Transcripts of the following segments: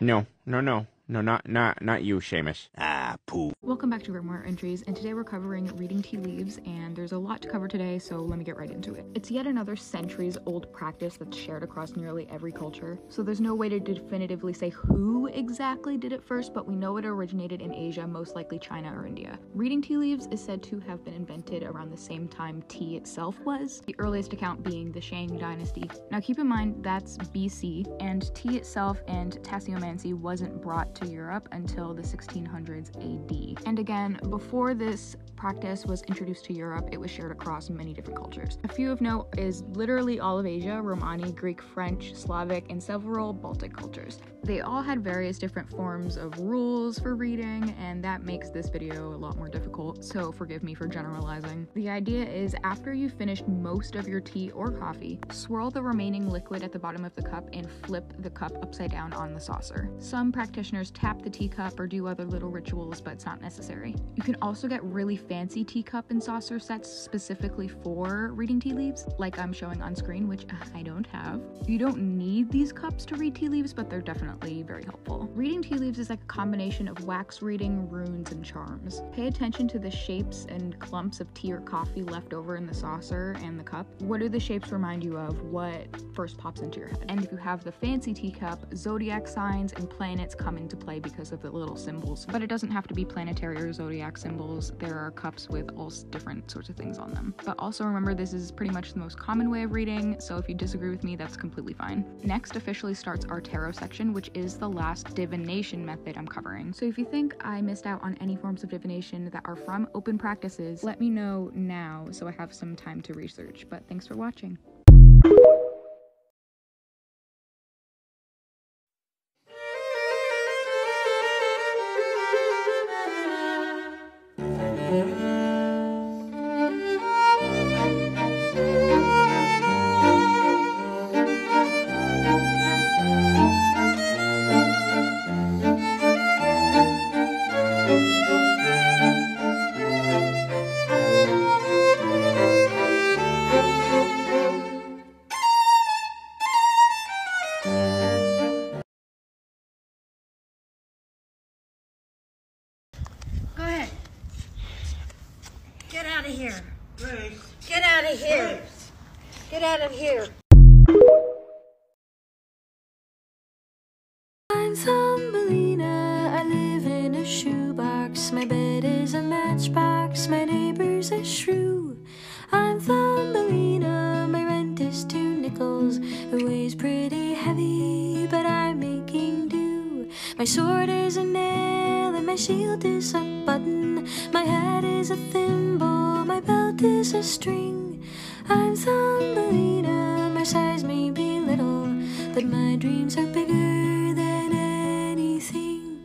No, no, no. No, not not not you, Seamus. Ah, poo. Welcome back to Grimoire Entries, and today we're covering reading tea leaves, and there's a lot to cover today, so let me get right into it. It's yet another centuries old practice that's shared across nearly every culture, so there's no way to definitively say who exactly did it first, but we know it originated in Asia, most likely China or India. Reading tea leaves is said to have been invented around the same time tea itself was, the earliest account being the Shang dynasty. Now keep in mind that's BC, and tea itself and tasseomancy wasn't brought to Europe until the 1600s AD. And again, before this practice was introduced to Europe, it was shared across many different cultures. A few of note is literally all of Asia, Romani, Greek, French, Slavic, and several Baltic cultures. They all had various different forms of rules for reading, and that makes this video a lot more difficult, so forgive me for generalizing. The idea is after you've finished most of your tea or coffee, swirl the remaining liquid at the bottom of the cup and flip the cup upside down on the saucer. Some practitioners tap the teacup or do other little rituals, but it's not necessary. You can also get really fancy teacup and saucer sets specifically for reading tea leaves, like I'm showing on screen, which I don't have. You don't need these cups to read tea leaves, but they're definitely very helpful. Reading tea leaves is like a combination of wax reading, runes, and charms. Pay attention to the shapes and clumps of tea or coffee left over in the saucer and the cup. What do the shapes remind you of? What first pops into your head? And if you have the fancy teacup, zodiac signs and planets come into play because of the little symbols. But it doesn't have to be planetary or zodiac symbols. There are cups with all different sorts of things on them. But also remember, this is pretty much the most common way of reading, so if you disagree with me, that's completely fine. Next officially starts our tarot section, which is the last divination method I'm covering. So if you think I missed out on any forms of divination that are from open practices, let me know now so I have some time to research. But thanks for watching. Here. Get out of here. I'm Thumbelina. I live in a shoebox. My bed is a matchbox. My neighbor's a shrew. I'm Thumbelina. My rent is two nickels. It weighs pretty heavy, but I'm making do. My sword is a nail, and my shield is a button. My hat is a thimble. My belt is a string. I'm Thumbelina. My size may be little, but my dreams are bigger than anything.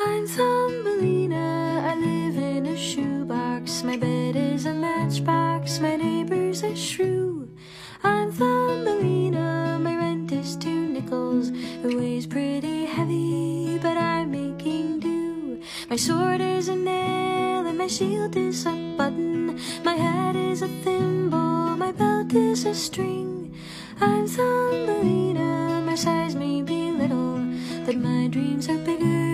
I'm Thumbelina. I live in a shoebox. My bed is a matchbox. My neighbor's a shrew. I'm Thumbelina. My rent is two nickels. It weighs pretty sword is a nail, and my shield is a button. My hat is a thimble. My belt is a string. I'm Thumbelina. My size may be little, but my dreams are bigger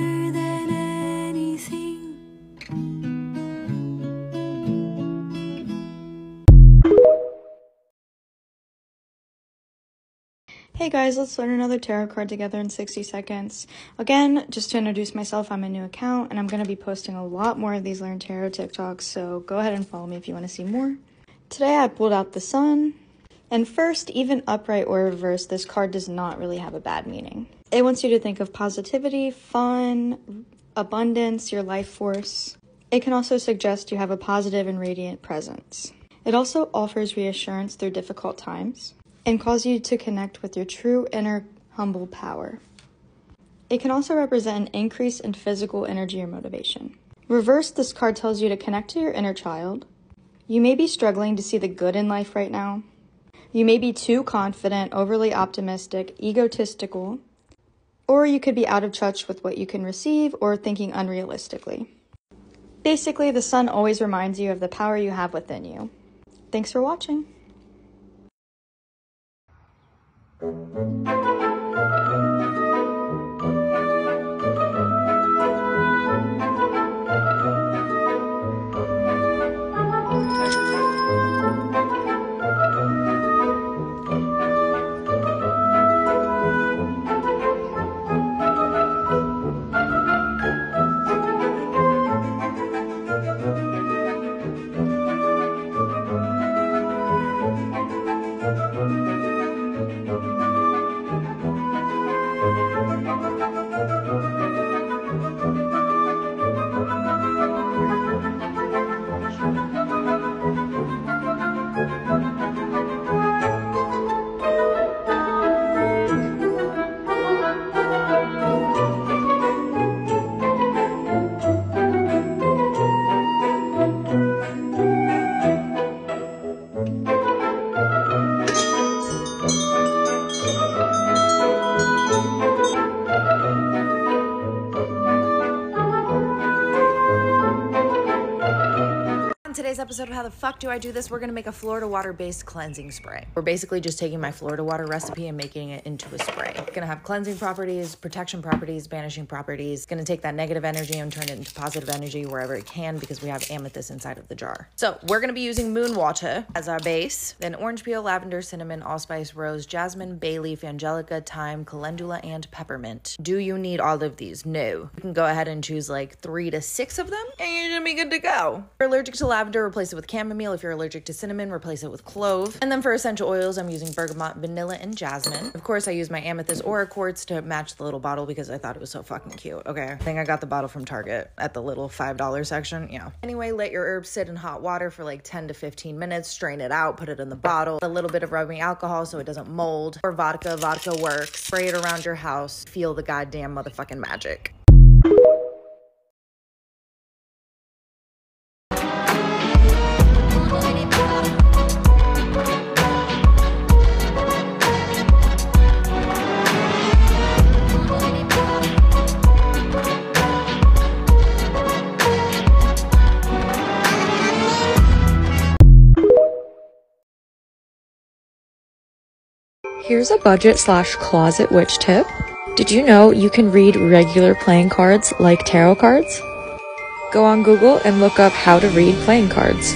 Hey guys, let's learn another tarot card together in 60 seconds. Again, just to introduce myself, I'm a new account and I'm going to be posting a lot more of these Learn Tarot TikToks, so go ahead and follow me if you want to see more. Today I pulled out the Sun, and first, even upright or reversed, this card does not really have a bad meaning. It wants you to think of positivity, fun, abundance, your life force. It can also suggest you have a positive and radiant presence. It also offers reassurance through difficult times and cause you to connect with your true inner humble power. It can also represent an increase in physical energy or motivation. Reverse, this card tells you to connect to your inner child. You may be struggling to see the good in life right now. You may be too confident, overly optimistic, egotistical, or you could be out of touch with what you can receive or thinking unrealistically. Basically, the sun always reminds you of the power you have within you. Thanks for watching. On today's episode of How the Fuck Do I Do This, we're gonna make a Florida water based cleansing spray. We're basically just taking my Florida water recipe and making it into a spray. It's gonna have cleansing properties, protection properties, banishing properties. Gonna take that negative energy and turn it into positive energy wherever it can because we have amethyst inside of the jar. So we're gonna be using moon water as our base, then orange peel, lavender, cinnamon, allspice, rose, jasmine, bay leaf, angelica, thyme, calendula, and peppermint. Do you need all of these? No. You can go ahead and choose like three to six of them, and you're gonna be good to go. If you're allergic to lavender, replace it with chamomile. If you're allergic to cinnamon, replace it with clove. And then for essential oils, I'm using bergamot, vanilla, and jasmine. Of course, I use my amethyst aura quartz to match the little bottle because I thought it was so fucking cute. Okay, I think I got the bottle from Target at the little $5 section. Yeah. Anyway, let your herbs sit in hot water for like 10 to 15 minutes, strain it out, put it in the bottle. A little bit of rubbing alcohol so it doesn't mold. Or vodka, vodka works. Spray it around your house. Feel the goddamn motherfucking magic. Here's a budget slash closet witch tip. Did you know you can read regular playing cards like tarot cards? Go on Google and look up how to read playing cards.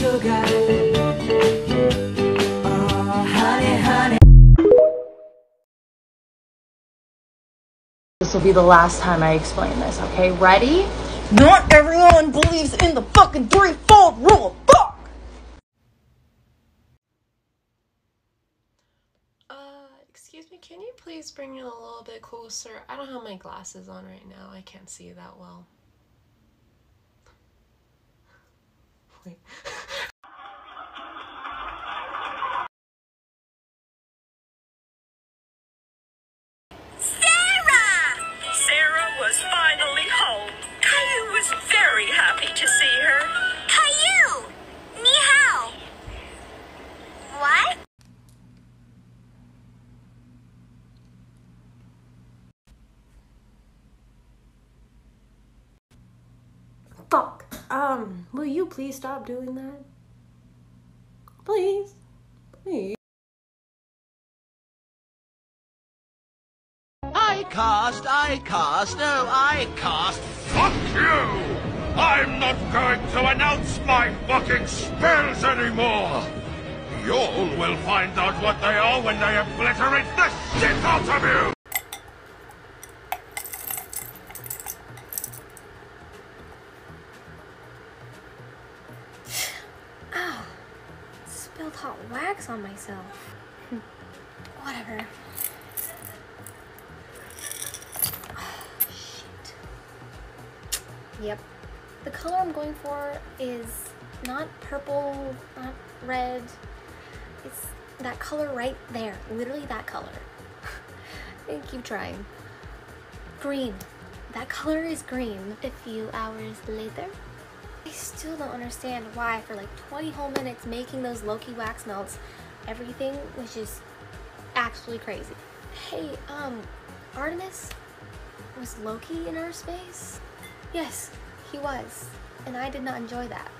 Sugar. Oh, honey, honey. This will be the last time I explain this, okay? Ready? Not everyone believes in the fucking threefold rule. Fuck! Uh, excuse me, can you please bring it a little bit closer? I don't have my glasses on right now. I can't see that well. Sarah! Sarah was finally home. Caillou was very happy to see her. Caillou! Hao! What? Fuck. Um, will you please stop doing that? Please. Please. I cast, I cast, no, I cast. Fuck you! I'm not going to announce my fucking spells anymore! Y'all will find out what they are when they obliterate the shit out of you! On myself. Whatever. Shit. Yep. The color I'm going for is not purple, not red. It's that color right there. Literally that color. and keep trying. Green. That color is green. A few hours later. Still don't understand why for like 20 whole minutes making those Loki wax melts, everything was just actually crazy. Hey, um, Artemis? Was Loki in our space? Yes, he was. And I did not enjoy that.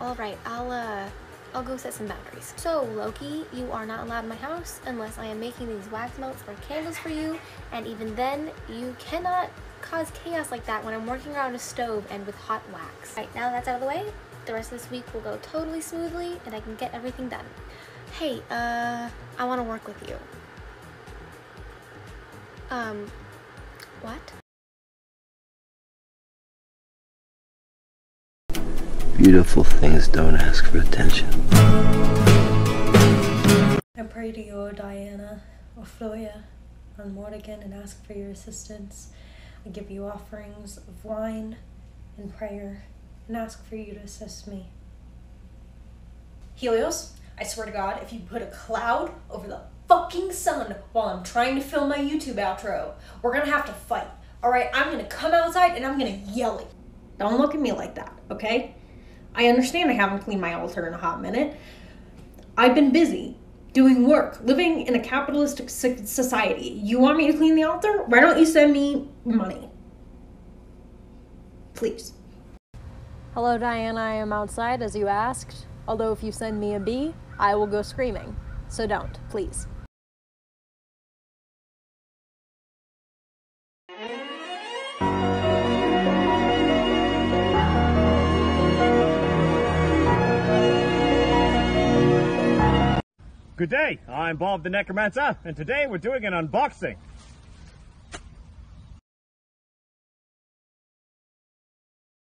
Alright, I'll, uh, I'll go set some boundaries. So, Loki, you are not allowed in my house unless I am making these wax melts or candles for you, and even then, you cannot cause chaos like that when I'm working around a stove and with hot wax. Right, now that's out of the way, the rest of this week will go totally smoothly and I can get everything done. Hey, uh, I want to work with you. Um, what? Beautiful things don't ask for attention. I pray to you, Diana, O Floya, on Morrigan, and ask for your assistance. I give you offerings of wine and prayer, and ask for you to assist me. Helios, I swear to God, if you put a cloud over the fucking sun while I'm trying to film my YouTube outro, we're gonna have to fight. Alright, I'm gonna come outside and I'm gonna yell it. Don't look at me like that, okay? I understand I haven't cleaned my altar in a hot minute. I've been busy doing work, living in a capitalistic society. You want me to clean the altar? Why don't you send me money? Please. Hello, Diana. I am outside as you asked. Although, if you send me a bee, I will go screaming. So don't, please. Good day, I'm Bob the Necromancer, and today we're doing an unboxing.